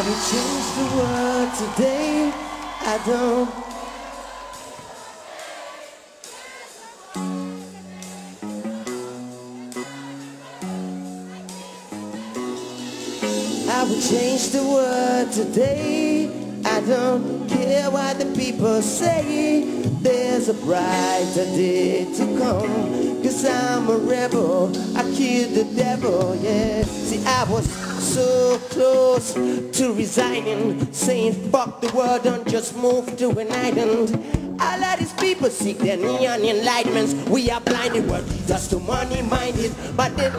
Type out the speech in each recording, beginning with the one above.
I will change the world today. I don't. I will change the world today. I don't care what the people say. There's a brighter day to come. Cause I'm a rebel. I killed the devil, yeah. See, I was so close to resigning. Saying fuck the world and just move to an island. All of these people seek their neon enlightenments. We are blinded, world just to money minded. But then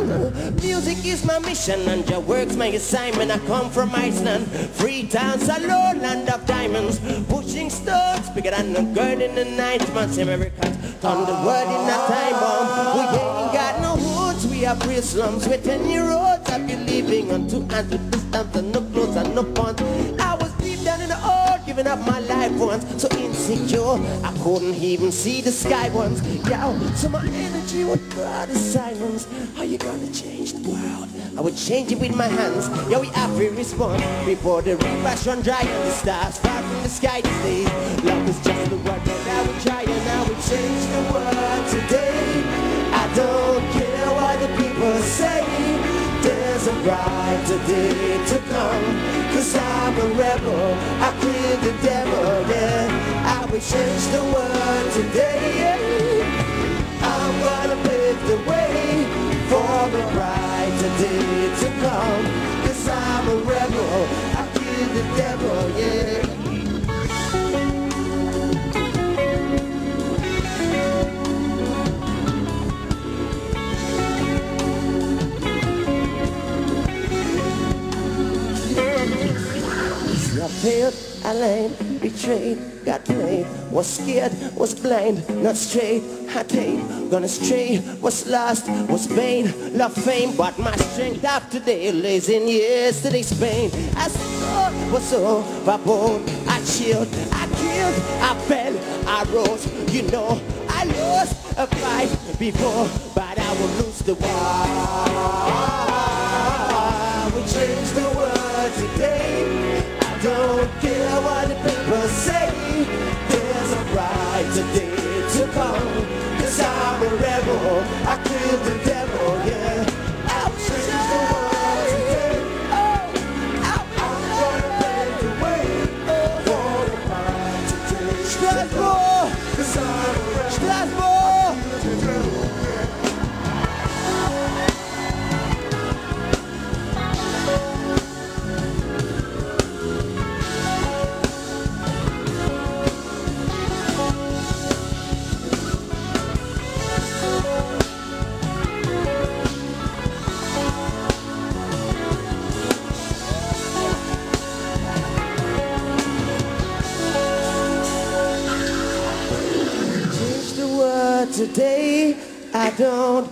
music is my mission and your work's my assignment. I come from Iceland, Freetown Salone, land of diamonds. Pushing stones bigger than the girl in the ninth month. Americans turn the world in a time bomb. We ain't got no hoods, we are free slums. We're 10 year olds, I be living on two hands with distance and no clothes and no funds. I was deep down in the hole, giving up my life once. So insecure, I couldn't even see the sky once. Yo, so my energy would draw the silence. How you gonna change the world? I would change it with my hands. Yeah, we have to respond before the rivers run dry the stars fall from the sky these days. Love is just the word day to come. Cause I'm a rebel. I kill the devil, yeah. I will change the world today. I'm gonna pave the way for a brighter day to come. Cause I'm a rebel. I kill the devil, yeah. I failed, I lame, betrayed, got played, was scared, was blind, not straight, I take, gonna stray, was lost, was vain, love fame, but my strength of today lays in yesterday's pain. I saw, was overboard, I chilled, I killed, I fell, I rose, you know, I lost a fight before, but I will lose the war. Today. I don't